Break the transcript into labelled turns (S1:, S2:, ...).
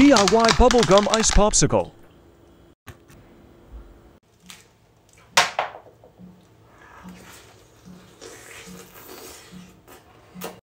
S1: DIY Bubblegum Ice Popsicle.